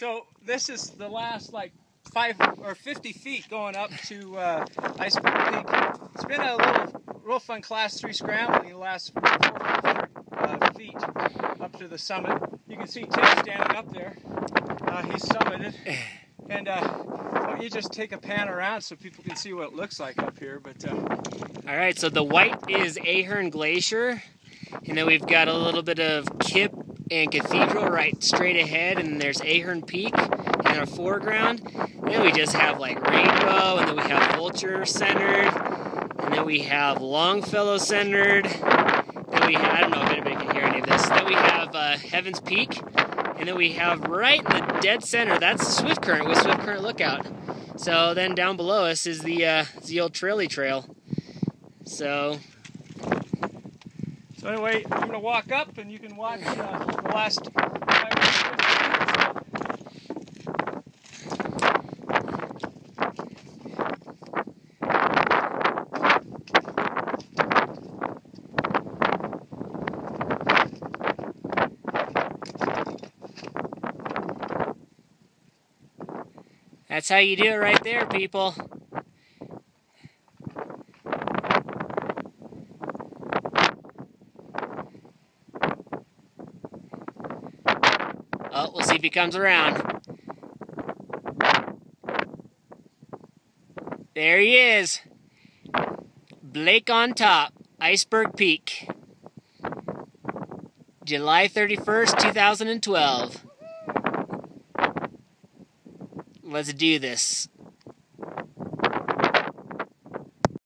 So this is the last like five or 50 feet going up to uh, Iceberg Peak. It's been a little, real fun class three scrambling the last 400 uh, feet up to the summit. You can see Tim standing up there. Uh, he's summited. And uh, why don't you just take a pan around so people can see what it looks like up here. But uh, All right, so the white is Ahern Glacier. And then we've got a little bit of Kipp and Cathedral right straight ahead. And there's Ahern Peak in our foreground. And then we just have like Rainbow. And then we have Vulture centered. And then we have Longfellow centered. Then we have, I don't know if anybody can hear any of this. Then we have uh, Heaven's Peak. And then we have right in the dead center, that's Swiftcurrent with Swiftcurrent Lookout. So then down below us is the, uh, the old Traily Trail. So so anyway, I'm gonna walk up and you can watch uh, the last. that's how you do it right there, people. We'll see if he comes around. There he is. Blake on top, Iceberg Peak. July 31st, 2012. Let's do this.